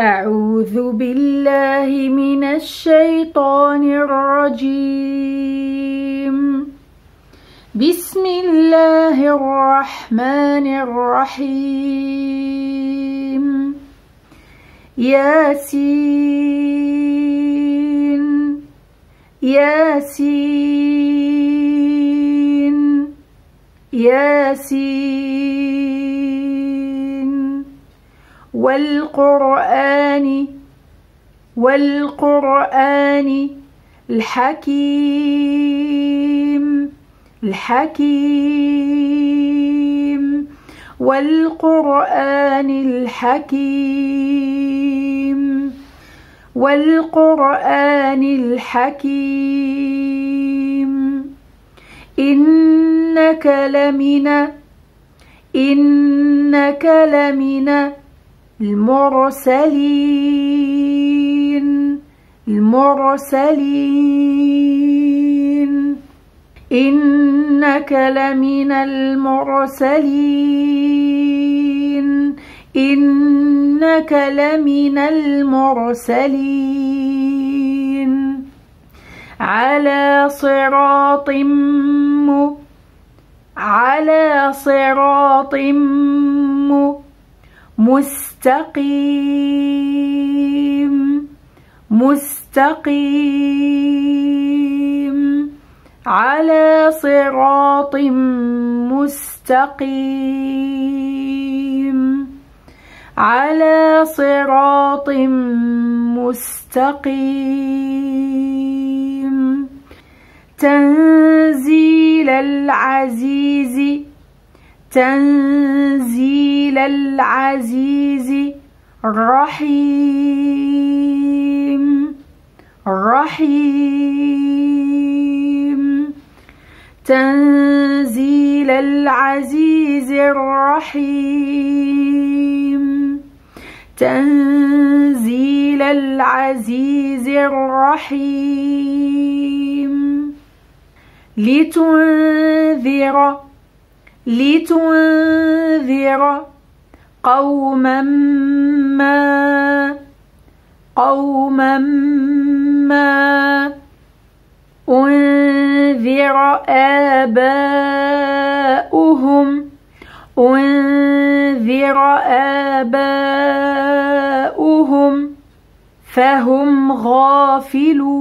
أعوذ بالله من الشيطان الرجيم. بسم الله الرحمن الرحيم. ياسين ياسين ياسين. والقرآن والقرآن الحكيم الحكيم والقرآن الحكيم والقرآن الحكيم. إنك لمن إنك لمن المرسلين. المرسلين. إنك لمن المرسلين. إنك لمن المرسلين. على صراط م على صراط م مستقيم مستقيم. على صراط مستقيم. على صراط مستقيم. تنزيل العزيز تنزيل العزيز الرحيم. الرحيم تنزيل العزيز الرحيم. تنزيل العزيز الرحيم. لتنذر لتنذر قوما ما قوما ما أنذر آباؤهم أنذر آباؤهم فهم غافلون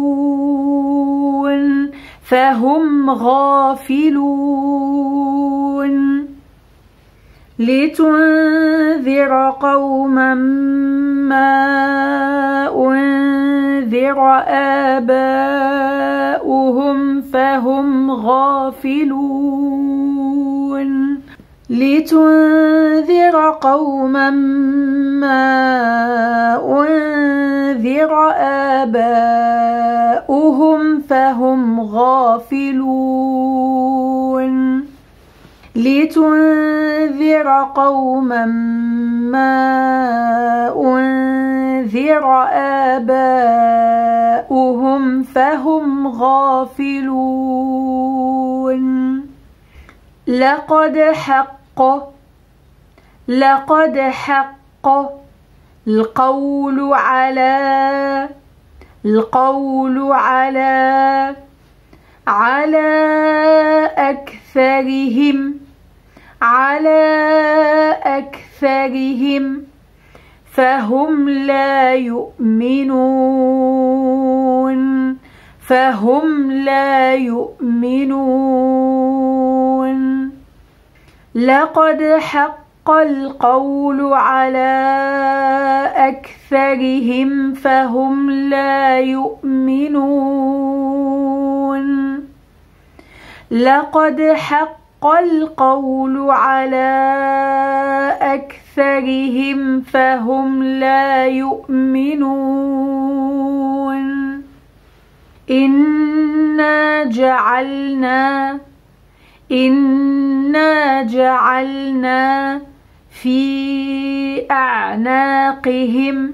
فهم غافلون لتنذر قوما ما أنذر آباؤهم فهم غافلون. لتنذر قوما ما أنذر آباؤهم فهم غافلون. لتنذر قوما ما أنذر آباؤهم فهم غافلون. لقد حق لقد حق القول على القول على على أكثرهم على أكثرهم فهم لا يؤمنون فهم لا يؤمنون لقد حق القول على أكثرهم فهم لا يؤمنون لقد حق القول على أكثرهم فهم لا يؤمنون. إنا جعلنا إنا جعلنا في أعناقهم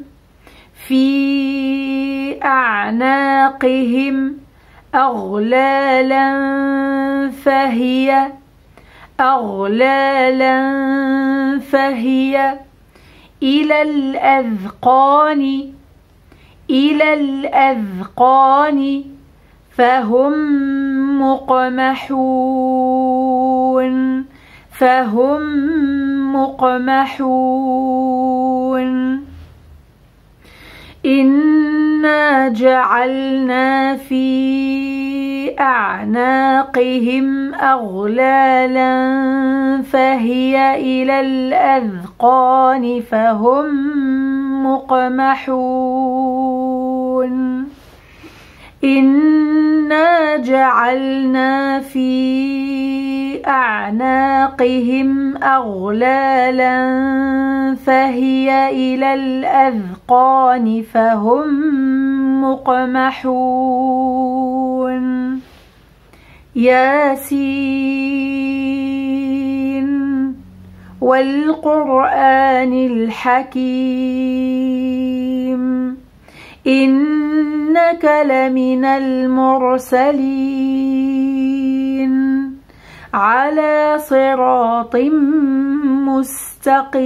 في أعناقهم أغلالا فهي أغلالا فهي إلى الأذقان إلى الأذقان فهم مقمحون فهم مقمحون. إنا جعلنا في أعناقهم أغلالا فهي إلى الأذقان فهم مقمحون إنا جعلنا في أعناقهم أغلالا فهي إلى الأذقان فهم مقمحون ياسين والقرآن الحكيم إنك لمن المرسلين على صراط مستقيم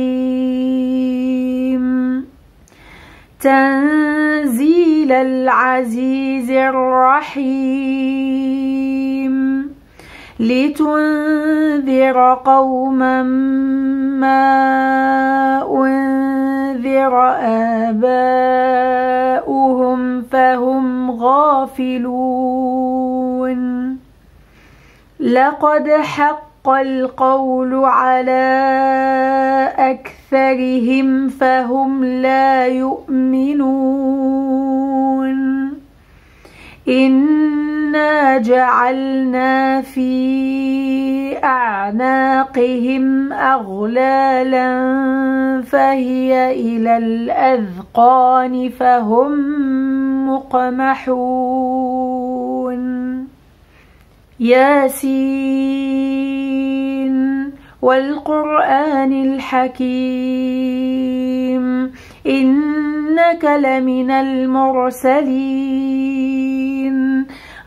تنزيل العزيز الرحيم لتنذر قوما ما أنذر آباؤهم فهم غافلون لقد حق القول على أكثرهم فهم لا يؤمنون إنا جعلنا في أعناقهم أغلالا فهي إلى الأذقان فهم مقمحون. ياسين والقرآن الحكيم إنك لمن المرسلين.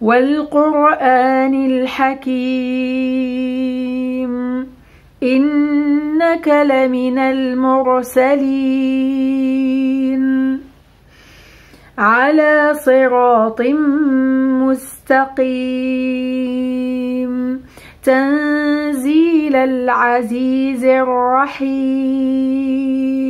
والقرآن الحكيم. إنك لمن المرسلين. على صراط مستقيم. تنزيل العزيز الرحيم.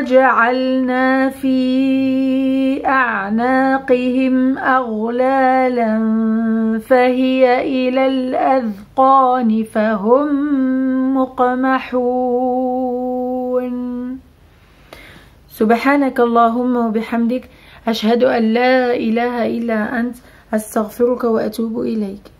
جعلنا في أعناقهم أغلالا فهي إلى الأذقان فهم مقمحون. سبحانك اللهم وبحمدك أشهد أن لا إله إلا أنت أستغفرك وأتوب إليك.